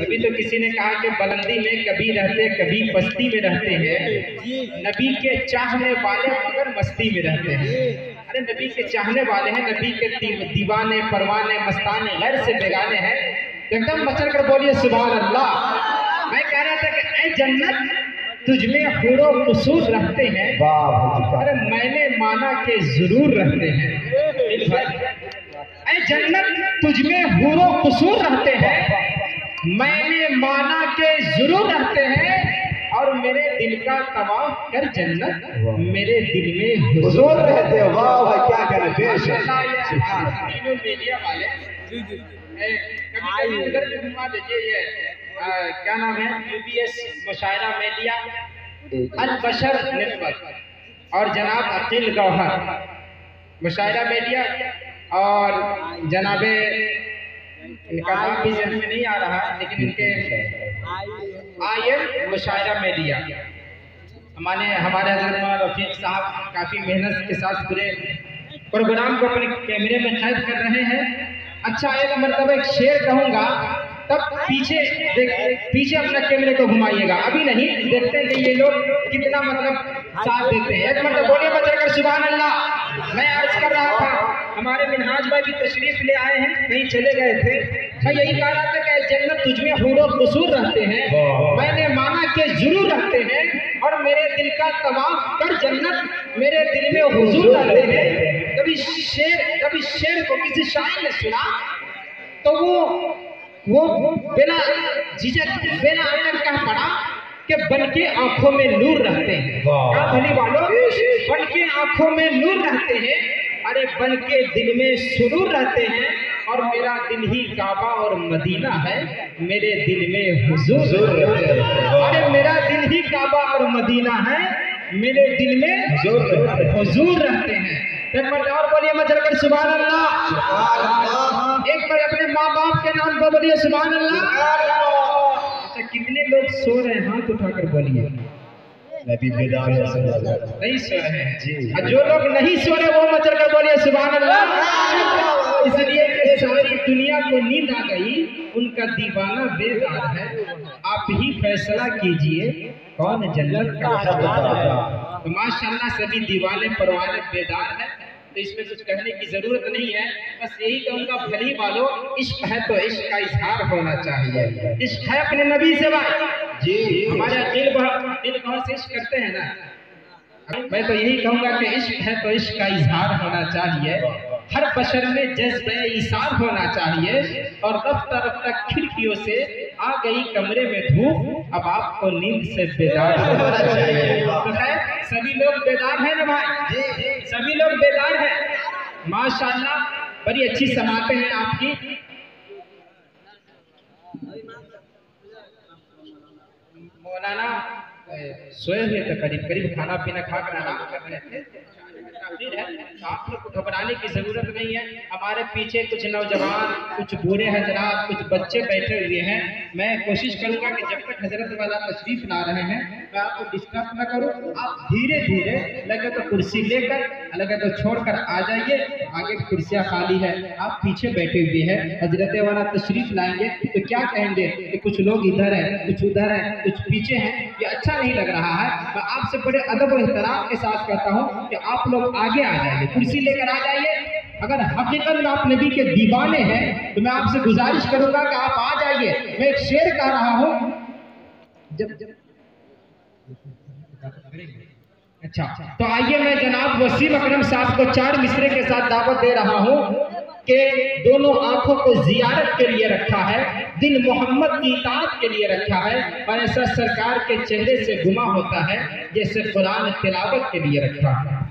अभी तो किसी ने कहा कि बुलंदी में कभी रहते, कभी पस्ती में रहते हैं। नबी के चाहने वाले मगर मस्ती में रहते हैं। अरे नबी के चाहने वाले हैं, नबी के दीवाने, परवाने, मस्ताने, गैर से बेगाने हैं। एकदम मचल कर बोलिए सुबह अल्लाह मैं कह रहा था कि जन्नत, तुझ में हुरो कसूर रहते हैं। अरे मैंने माना के ज़रूर रहते हैं। जन्नत, तुझ में हुरो कसूर रहते हैं। मैंने माना के ज़रूर रहते हैं और मेरे दिल का तवाफ कर जन्नत मेरे दिल में हुजूर रहते हैं। वाह वाह क्या कहना पेश मीडिया वाले। कभी कभी उधर भी घुमा दीजिए ये। क्या नाम है? UBS Mushaira media. Al Bashar network और जनाब अकील गौहर। मुशायरा मीडिया। और जनाबे इनका नाम भी जहन में नहीं आ रहा है लेकिन इनके एम मुशायरा मीडिया हमारे हमारे हज़रत रफीक साहब काफ़ी मेहनत के साथ पूरे प्रोग्राम को अपने कैमरे में कैद कर रहे हैं। अच्छा एक मरतबा एक शेर कहूँगा, तब पीछे देख, पीछे अपना कैमरे को घुमाइएगा। अभी नहीं, देखते हैं कि ये लोग कितना मतलब साथ देते हैं। एक मतलब बोलिए बचकर सुबह अल्लाह। मैं अर्ज़ कर रहा था हमारे मिनहाज भाई भी तशरीफ़ ले आए हैं कहीं चले गए थे। मैं यही कह रहा था कि जन्नत तुझमें हूर कसूर रहते हैं। मैंने माना कि ज़रूर रहते हैं और मेरे दिल का तमाम कर जन्नत मेरे दिल में हुजूर रहते हैं। कभी शेर कभी शेर को किसी शायर ने सुना तो वो वो बिना झिझक बिना अटक कह पड़ा कि बन के आँखों में नूर रहते हैं। भली वालों बन के आँखों में नूर रहते हैं अरे बन के दिल में सुरूर रहते हैं और मेरा दिल ही काबा और मदीना है मेरे दिल में हुजूर अरे मेरा दिल ही काबा और मदीना है मेरे दिल में हुजूर रहते हैं। एक बार और बोलिए मैं चलकर सुबह अल्लाह। एक बार अपने माँ बाप के नाम पर बोलिए सुबह अल्लाह। कितने लोग सो रहे हैं? हाथ उठाकर बोलिए। नहीं सो रहे हैं। जी। जो लोग नहीं सो रहे वो मचल कर बोलिए सुबह इसलिए सारी दुनिया को नींद आ गई उनका दीवाना बेदार है। आप ही फैसला कीजिए कौन जन्नत का तो माशाल्लाह सभी दीवाने परवाने बेदार है। तो इसमें कुछ कहने की ज़रूरत नहीं है। बस यही कहूँगा भली वालों इश्क है तो इश्क का इजहार होना चाहिए। इश्क है अपने नबी से भाई। जी। हमारे दिल दिल कौन से इश्क करते हैं ना? मैं तो यही कहूँगा कि इश्क है तो इश्क का इजहार होना चाहिए। हर बशर में जज्ब इशार होना चाहिए और रफ्ता रफ्ता खिड़कियों से आ गई कमरे में धूप अब आपको नींद से बेदार होना चाहिए। तो है सभी लोग बेदार हैं ना भाई? सभी लोग बेदार हैं। माशाल्लाह, बड़ी अच्छी समाते हैं आपकी। मौलाना सोए हुए थे करीब करीब खाना पीना खा कर आराम कर रहे थे। है। आप लोग को घबराने की ज़रूरत नहीं है। हमारे पीछे कुछ नौजवान, कुछ बूढ़े हजरात कुछ बच्चे बैठे हुए हैं। मैं कोशिश करूँगा कि जब तक हज़रत वाला तशरीफ़ ला रहे हैं, मैं आपको डिस्टर्ब न करूँ। आप धीरे धीरे लगे तो कुर्सी लेकर, लगे तो छोड़कर आ जाइए। आगे कुर्सियाँ खाली है। आप पीछे बैठे हुए हैं। हज़रत वाला तशरीफ़ लाएँगे। तो क्या कहेंगे? कि कुछ लोग इधर है, कुछ उधर है, कुछ पीछे हैं। ये अच्छा नहीं लग रहा है। मैं आपसे बड़े अदब और एहतराम के साथ कहता हूँ कि आप लोग आगे आ जाइए, कुर्सी लेकर आ जाइए। अगर हकीकत आप नबी के दीवाने हैं तो मैं आपसे गुजारिश करूँगा कि आप आ जाइए। मैं एक शेर कह रहा हूँ। जब जब अच्छा तो आइए मैं जनाब वसीम अकरम साहब को चार मिसरे के साथ दावत दे रहा हूँ कि दोनों आँखों को जियारत के लिए रखा है, दिल मोहम्मद की इताद के लिए रखा है, और ऐसा सरकार के चेहरे से गुमा होता है, जैसे कुरान तिलावत के लिए रखा है।